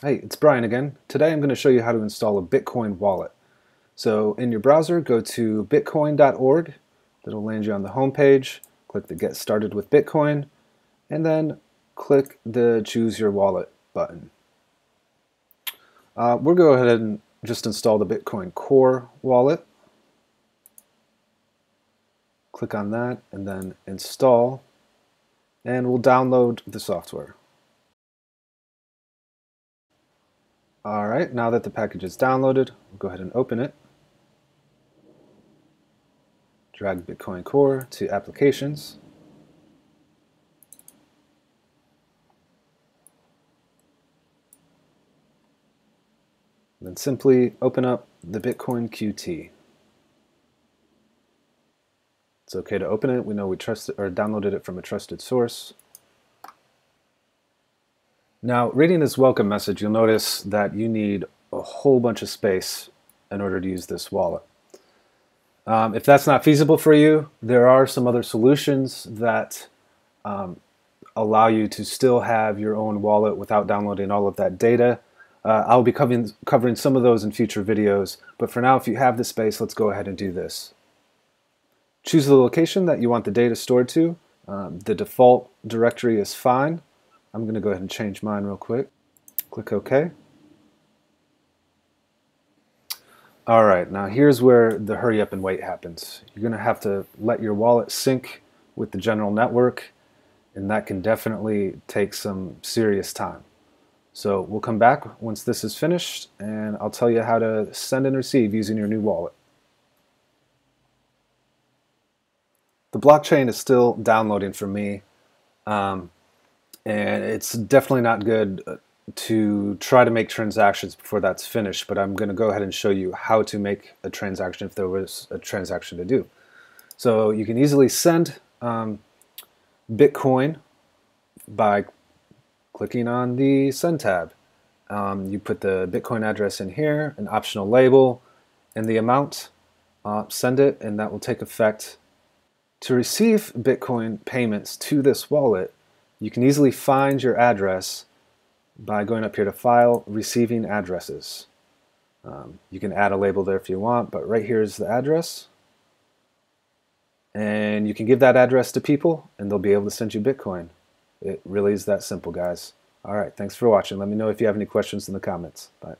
Hey, it's Brian again. Today I'm going to show you how to install a Bitcoin wallet. So in your browser, go to bitcoin.org. That'll land you on the home page. Click the Get Started with Bitcoin, and then click the Choose Your Wallet button. Uh, we'll go ahead and just install the Bitcoin Core wallet. Click on that and then install, and we'll download the software. Alright, now that the package is downloaded, we'll go ahead and open it. Drag Bitcoin Core to Applications. Then simply open up the Bitcoin QT. It's okay to open it. We know we trusted or downloaded it from a trusted source. Now, reading this welcome message, you'll notice that you need a whole bunch of space in order to use this wallet. Um, if that's not feasible for you, there are some other solutions that um, allow you to still have your own wallet without downloading all of that data. Uh, I'll be covering, covering some of those in future videos, but for now, if you have the space, let's go ahead and do this. Choose the location that you want the data stored to. Um, the default directory is fine. I'm going to go ahead and change mine real quick. Click OK. All right, now here's where the hurry up and wait happens. You're going to have to let your wallet sync with the general network, and that can definitely take some serious time. So we'll come back once this is finished, and I'll tell you how to send and receive using your new wallet. The blockchain is still downloading for me. Um, and it's definitely not good uh, to try to make transactions before that's finished, but I'm going to go ahead and show you how to make a transaction if there was a transaction to do. So you can easily send um, Bitcoin by clicking on the Send tab. Um, you put the Bitcoin address in here, an optional label, and the amount. Uh, send it, and that will take effect. To receive Bitcoin payments to this wallet, you can easily find your address by going up here to File, Receiving Addresses. Um, you can add a label there if you want, but right here is the address. And you can give that address to people, and they'll be able to send you Bitcoin. It really is that simple, guys. All right, thanks for watching. Let me know if you have any questions in the comments. Bye.